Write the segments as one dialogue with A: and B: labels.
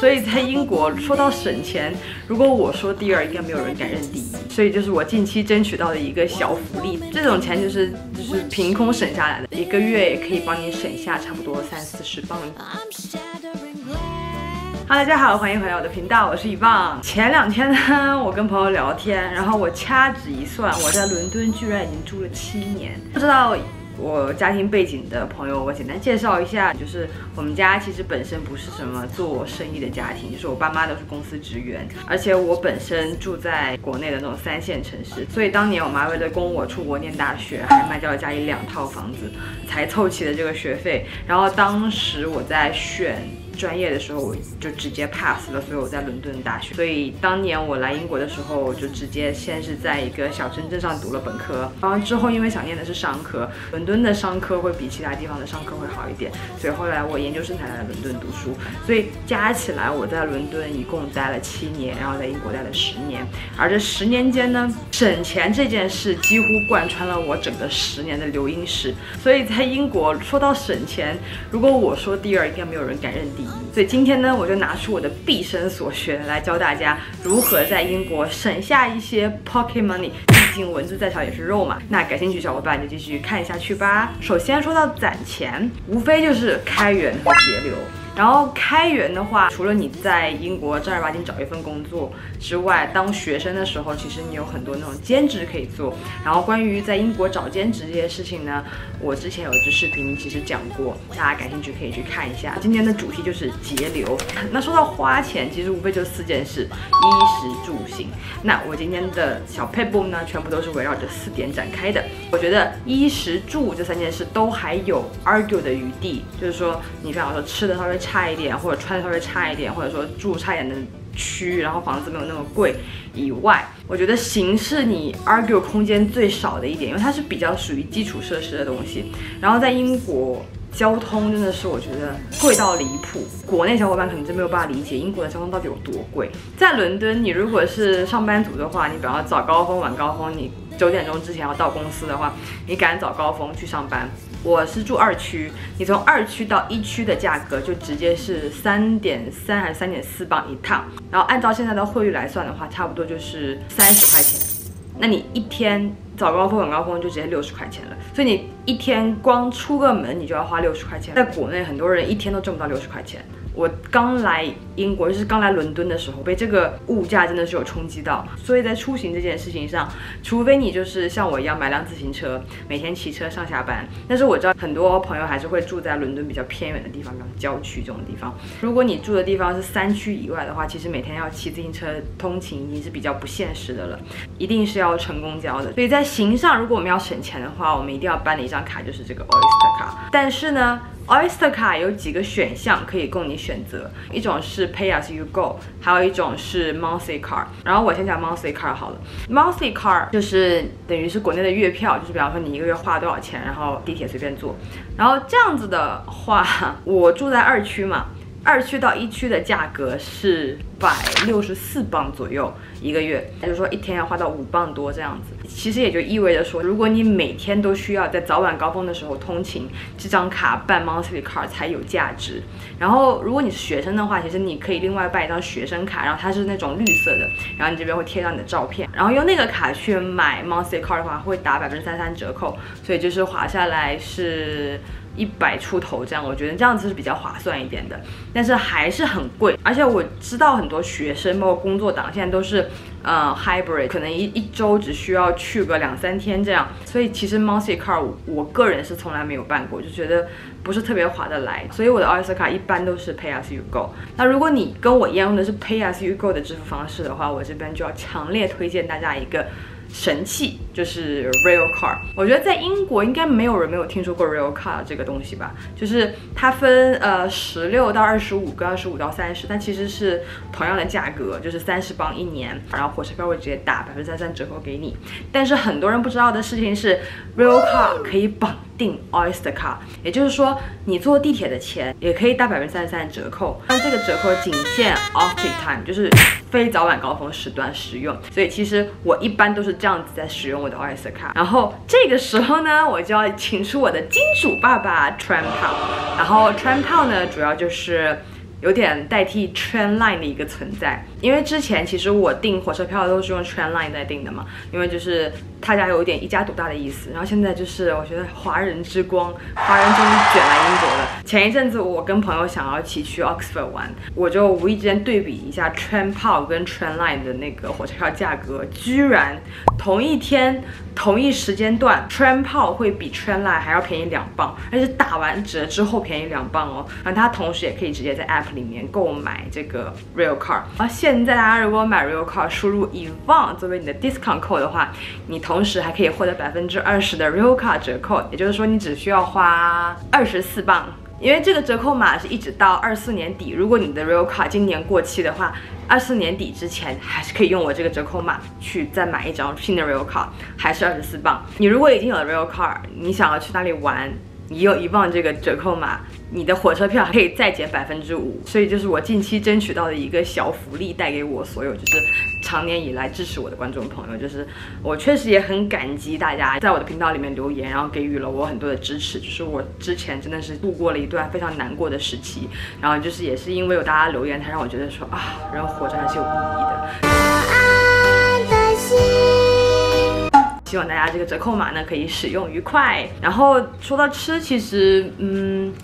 A: 所以在英国说到省钱，如果我说第二，应该没有人敢认第一。所以就是我近期争取到的一个小福利，这种钱就是就是凭空省下来的，一个月也可以帮你省下差不多三四十磅。哈，大家好，欢迎回来我的频道，我是一棒。前两天呢，我跟朋友聊天，然后我掐指一算，我在伦敦居然已经住了七年，不知道。我家庭背景的朋友，我简单介绍一下，就是我们家其实本身不是什么做生意的家庭，就是我爸妈都是公司职员，而且我本身住在国内的那种三线城市，所以当年我妈为了供我出国念大学，还卖掉了家里两套房子，才凑齐的这个学费。然后当时我在选。专业的时候我就直接 pass 了，所以我在伦敦大学。所以当年我来英国的时候，我就直接先是在一个小城镇上读了本科，然后之后因为想念的是商科，伦敦的商科会比其他地方的商科会好一点，所以后来我研究生才来伦敦读书。所以加起来我在伦敦一共待了七年，然后在英国待了十年。而这十年间呢，省钱这件事几乎贯穿了我整个十年的留英史。所以在英国说到省钱，如果我说第二，应该没有人敢认第一。所以今天呢，我就拿出我的毕生所学来教大家如何在英国省下一些 pocket money。毕竟蚊子再小也是肉嘛。那感兴趣小伙伴就继续看下去吧。首先说到攒钱，无非就是开源和节流。然后开源的话，除了你在英国正儿八经找一份工作之外，当学生的时候，其实你有很多那种兼职可以做。然后关于在英国找兼职这些事情呢，我之前有一支视频其实讲过，大家感兴趣可以去看一下。今天的主题就是节流。那说到花钱，其实无非就四件事：衣食住行。那我今天的小配布呢，全部都是围绕着四点展开的。我觉得衣食住这三件事都还有 argue 的余地，就是说你比方说吃的稍微差。一点，或者穿的稍微差一点，或者说住差一点的区，然后房子没有那么贵以外，我觉得形是你 argue 空间最少的一点，因为它是比较属于基础设施的东西。然后在英国，交通真的是我觉得贵到离谱，国内小伙伴可能真没有办法理解英国的交通到底有多贵。在伦敦，你如果是上班族的话，你比方早高峰、晚高峰，你九点钟之前要到公司的话，你赶早高峰去上班。我是住二区，你从二区到一区的价格就直接是三点三还是三点四磅一趟，然后按照现在的汇率来算的话，差不多就是三十块钱。那你一天早高峰晚高峰就直接六十块钱了，所以你一天光出个门你就要花六十块钱。在国内很多人一天都挣不到六十块钱。我刚来英国，就是刚来伦敦的时候，被这个物价真的是有冲击到。所以在出行这件事情上，除非你就是像我一样买辆自行车，每天骑车上下班。但是我知道很多朋友还是会住在伦敦比较偏远的地方，比如郊区这种地方。如果你住的地方是三区以外的话，其实每天要骑自行车通勤已经是比较不现实的了，一定是要乘公交的。所以在行上，如果我们要省钱的话，我们一定要办的一张卡就是这个 Oyster 卡。但是呢？Oyster 卡有几个选项可以供你选择，一种是 Pay as you go，还有一种是 Monthly Card。然后我先讲 Monthly Card 好了，Monthly Card 就是等于是国内的月票，就是比方说你一个月花多少钱，然后地铁随便坐。然后这样子的话，我住在二区嘛。二区到一区的价格是百六十四磅左右一个月，也就是说一天要花到五磅多这样子。其实也就意味着说，如果你每天都需要在早晚高峰的时候通勤，这张卡办 monthly card 才有价值。然后如果你是学生的话，其实你可以另外办一张学生卡，然后它是那种绿色的，然后你这边会贴上你的照片，然后用那个卡去买 monthly card 的话，会打百分之三三折扣，所以就是划下来是。一百出头这样，我觉得这样子是比较划算一点的，但是还是很贵。而且我知道很多学生包括工作党现在都是，呃，hybrid，可能一一周只需要去个两三天这样。所以其实 monthly card 我个人是从来没有办过，就觉得不是特别划得来。所以我的奥斯卡一般都是 pay as you go。那如果你跟我一样用的是 pay as you go 的支付方式的话，我这边就要强烈推荐大家一个。神器就是 Rail car 我觉得在英国应该没有人没有听说过 Rail car 这个东西吧？就是它分呃十六到二十五跟二十五到三十，但其实是同样的价格，就是三十磅一年，然后火车票会直接打百分之三三折扣给你。但是很多人不知道的事情是，Rail car 可以绑定 Oyster 卡，也就是说你坐地铁的钱也可以打百分之三十三折扣，但这个折扣仅限 Off Peak Time，就是非早晚高峰时段使用。所以其实我一般都是。这样子在使用我的 Oyster 卡，然后这个时候呢，我就要请出我的金主爸爸 Tramp 然后 Tramp 呢，主要就是有点代替 Trainline 的一个存在，因为之前其实我订火车票都是用 Trainline 在订的嘛，因为就是他家有一点一家独大的意思。然后现在就是我觉得华人之光，华人终于卷来英国了。前一阵子我跟朋友想要一起去 Oxford 玩，我就无意间对比一下 Train p o 跟 Trainline 的那个火车票价格，居然同一天同一时间段 Train p o 会比 Trainline 还要便宜两磅，而且打完折之后便宜两磅哦。然后它同时也可以直接在 App。里面购买这个 Real Car，然后现在大家如果买 Real Car，输入 Evan 作为你的 discount code 的话，你同时还可以获得百分之二十的 Real Car 折扣，也就是说你只需要花二十四磅，因为这个折扣码是一直到二四年底，如果你的 Real Car 今年过期的话，二四年底之前还是可以用我这个折扣码去再买一张新的 Real Car，还是二十四磅。你如果已经有了 Real Car，你想要去哪里玩？你有一磅这个折扣码，你的火车票可以再减百分之五，所以就是我近期争取到的一个小福利，带给我所有就是长年以来支持我的观众朋友，就是我确实也很感激大家在我的频道里面留言，然后给予了我很多的支持，就是我之前真的是度过了一段非常难过的时期，然后就是也是因为有大家留言，才让我觉得说啊，人活着还是有意义的。心希望大家这个折扣码呢可以使用愉快。然后说到吃，其实嗯，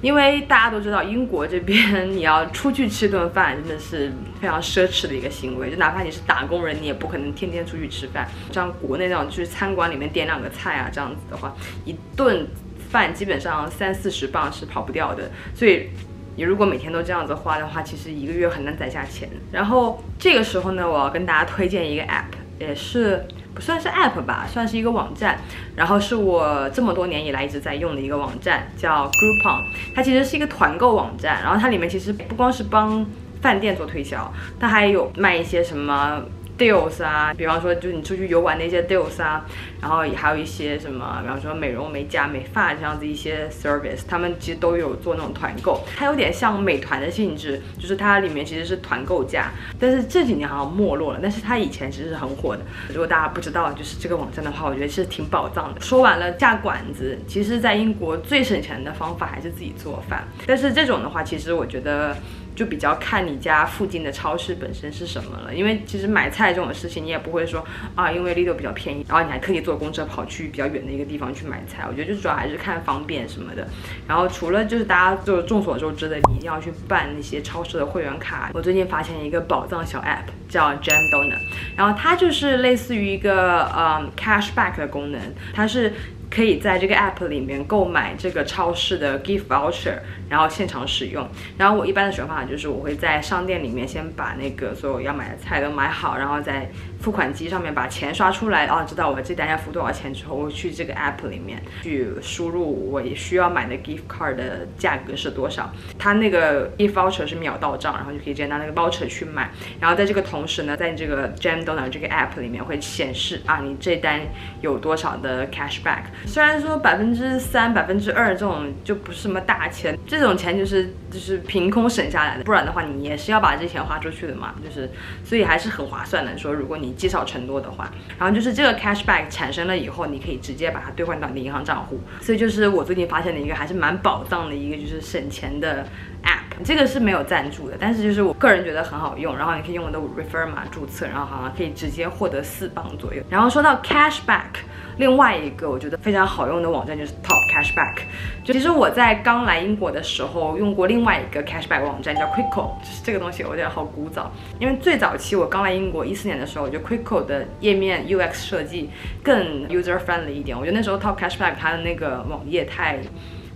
A: 因为大家都知道英国这边你要出去吃顿饭真的是非常奢侈的一个行为，就哪怕你是打工人，你也不可能天天出去吃饭。像国内那种去餐馆里面点两个菜啊这样子的话，一顿饭基本上三四十磅是跑不掉的。所以你如果每天都这样子花的话，其实一个月很难攒下钱。然后这个时候呢，我要跟大家推荐一个 app，也是。算是 app 吧，算是一个网站，然后是我这么多年以来一直在用的一个网站，叫 Groupon。它其实是一个团购网站，然后它里面其实不光是帮饭店做推销，它还有卖一些什么。Deals 啊，比方说就是你出去游玩的一些 deals 啊，然后还有一些什么，比方说美容美甲美发这样子一些 service，他们其实都有做那种团购，它有点像美团的性质，就是它里面其实是团购价，但是这几年好像没落了，但是它以前其实是很火的。如果大家不知道就是这个网站的话，我觉得是挺宝藏的。说完了架馆子，其实在英国最省钱的方法还是自己做饭，但是这种的话，其实我觉得。就比较看你家附近的超市本身是什么了，因为其实买菜这种事情，你也不会说啊，因为 Lidl 比较便宜，然后你还特意坐公车跑去比较远的一个地方去买菜。我觉得就主要还是看方便什么的。然后除了就是大家就众所周知的，你一定要去办那些超市的会员卡。我最近发现一个宝藏小 App 叫 Jam Donut，然后它就是类似于一个嗯 Cashback 的功能，它是。可以在这个 app 里面购买这个超市的 gift voucher，然后现场使用。然后我一般的使用方法就是，我会在商店里面先把那个所有要买的菜都买好，然后在付款机上面把钱刷出来，哦，知道我这单要付多少钱之后，我去这个 app 里面去输入我需要买的 gift card 的价格是多少。它那个 gift voucher 是秒到账，然后就可以直接拿那个 voucher 去买。然后在这个同时呢，在这个 Jam Donut 这个 app 里面会显示啊，你这单有多少的 cashback。虽然说百分之三、百分之二这种就不是什么大钱，这种钱就是就是凭空省下来的，不然的话你也是要把这钱花出去的嘛，就是所以还是很划算的。说如果你积少成多的话，然后就是这个 cashback 产生了以后，你可以直接把它兑换到你的银行账户，所以就是我最近发现的一个还是蛮宝藏的一个就是省钱的 app，这个是没有赞助的，但是就是我个人觉得很好用，然后你可以用我的 refer 码注册，然后好像可以直接获得四磅左右。然后说到 cashback。另外一个我觉得非常好用的网站就是 Top Cashback。就其实我在刚来英国的时候用过另外一个 Cashback 网站叫 Quickle，就是这个东西我觉得好古早。因为最早期我刚来英国一四年的时候，我觉得 Quickle 的页面 UX 设计更 user friendly 一点。我觉得那时候 Top Cashback 它的那个网页太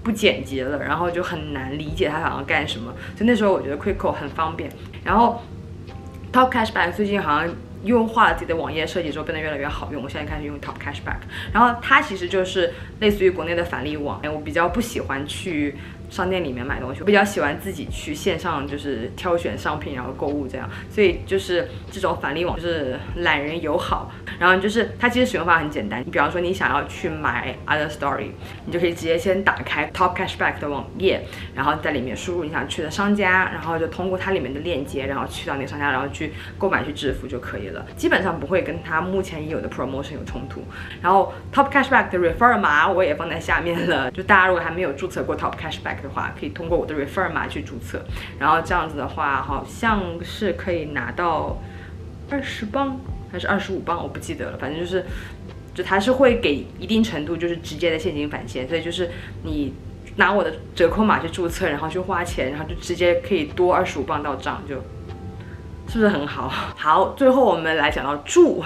A: 不简洁了，然后就很难理解他想要干什么。就那时候我觉得 Quickle 很方便。然后 Top Cashback 最近好像。优化了自己的网页设计之后，变得越来越好用。我现在开始用 Top Cashback，然后它其实就是类似于国内的返利网。哎，我比较不喜欢去。商店里面买东西，我比较喜欢自己去线上，就是挑选商品，然后购物这样。所以就是这种返利网就是懒人友好。然后就是它其实使用法很简单，你比方说你想要去买 Other Story，你就可以直接先打开 Top Cashback 的网页，然后在里面输入你想去的商家，然后就通过它里面的链接，然后去到那个商家，然后去购买去支付就可以了。基本上不会跟它目前已有的 promotion 有冲突。然后 Top Cashback 的 refer 码我也放在下面了，就大家如果还没有注册过 Top Cashback。的话，可以通过我的 refer 码去注册，然后这样子的话，好像是可以拿到二十磅还是二十五磅，我不记得了，反正就是，就它是会给一定程度就是直接的现金返现，所以就是你拿我的折扣码去注册，然后去花钱，然后就直接可以多二十五磅到账，就是不是很好？好，最后我们来讲到住。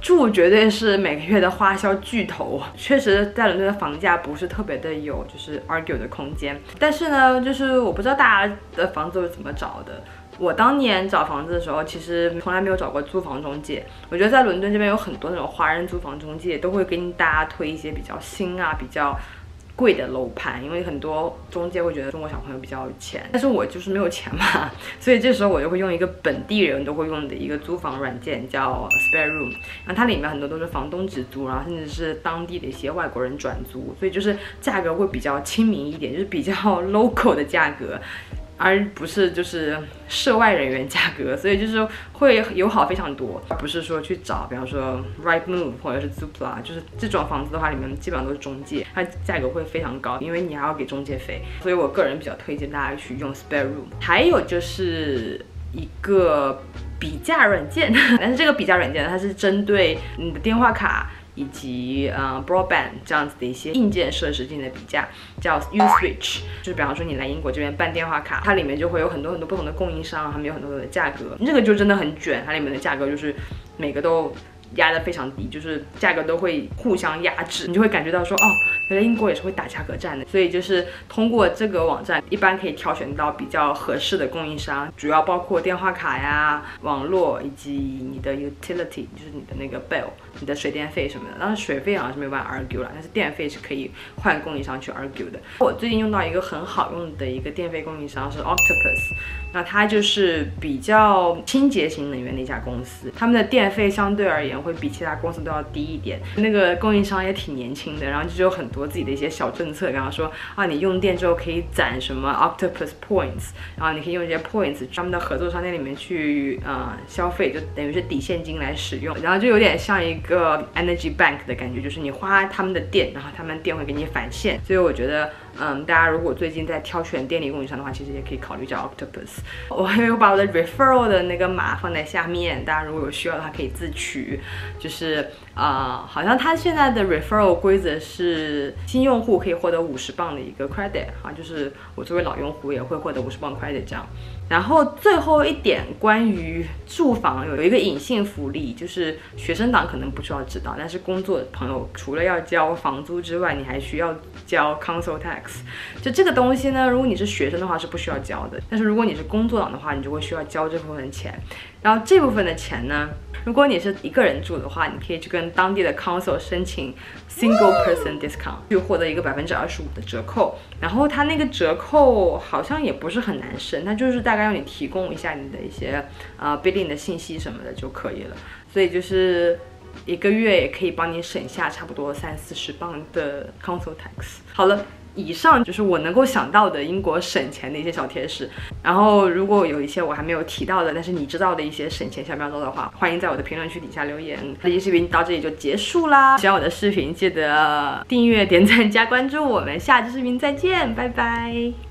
A: 住绝对是每个月的花销巨头，确实在伦敦的房价不是特别的有就是 argue 的空间。但是呢，就是我不知道大家的房子是怎么找的。我当年找房子的时候，其实从来没有找过租房中介。我觉得在伦敦这边有很多那种华人租房中介，都会跟大家推一些比较新啊，比较。贵的楼盘，因为很多中介会觉得中国小朋友比较有钱，但是我就是没有钱嘛，所以这时候我就会用一个本地人都会用的一个租房软件，叫 Spare Room，然后它里面很多都是房东直租，然后甚至是当地的一些外国人转租，所以就是价格会比较亲民一点，就是比较 local 的价格。而不是就是涉外人员价格，所以就是会友好非常多，而不是说去找，比方说 Rightmove 或者是 Zoopla，就是这种房子的话，里面基本上都是中介，它价格会非常高，因为你还要给中介费。所以我个人比较推荐大家去用 Spare Room。还有就是一个比价软件，但是这个比价软件它是针对你的电话卡。以及呃 broadband 这样子的一些硬件设施进行的比价，叫 Uswitch，就是比方说你来英国这边办电话卡，它里面就会有很多很多不同的供应商，他们有很多的价格，这个就真的很卷，它里面的价格就是每个都。压得非常低，就是价格都会互相压制，你就会感觉到说，哦，原来英国也是会打价格战的。所以就是通过这个网站，一般可以挑选到比较合适的供应商，主要包括电话卡呀、网络以及你的 utility，就是你的那个 bill，你的水电费什么的。当然水费好像是没办法 argue 了，但是电费是可以换供应商去 argue 的。我最近用到一个很好用的一个电费供应商是 Octopus，那它就是比较清洁型能源的一家公司，他们的电费相对而言。会比其他公司都要低一点。那个供应商也挺年轻的，然后就是有很多自己的一些小政策，比方说啊，你用电之后可以攒什么 Octopus Points，然后你可以用这些 Points 他们的合作商店里面去呃消费，就等于是抵现金来使用，然后就有点像一个 Energy Bank 的感觉，就是你花他们的电，然后他们电会给你返现。所以我觉得。嗯，大家如果最近在挑选电力供应商的话，其实也可以考虑叫 Octopus。我还有把我的 referral 的那个码放在下面，大家如果有需要的话可以自取。就是啊，好像它现在的 referral 规则是新用户可以获得五十磅的一个 credit 啊，就是我作为老用户也会获得五十磅 credit 这样。然后最后一点，关于住房有一个隐性福利，就是学生党可能不需要知道，但是工作朋友除了要交房租之外，你还需要交 council tax。就这个东西呢，如果你是学生的话是不需要交的，但是如果你是工作党的话，你就会需要交这部分钱。然后这部分的钱呢，如果你是一个人住的话，你可以去跟当地的 council 申请 single person discount，去获得一个百分之二十五的折扣。然后它那个折扣好像也不是很难申，它就是大概要你提供一下你的一些呃 billing 的信息什么的就可以了。所以就是一个月也可以帮你省下差不多三四十磅的 council tax。好了。以上就是我能够想到的英国省钱的一些小贴士。然后，如果有一些我还没有提到的，但是你知道的一些省钱小妙招的话，欢迎在我的评论区底下留言。这期视频到这里就结束啦！喜欢我的视频，记得订阅、点赞、加关注。我们下期视频再见，拜拜。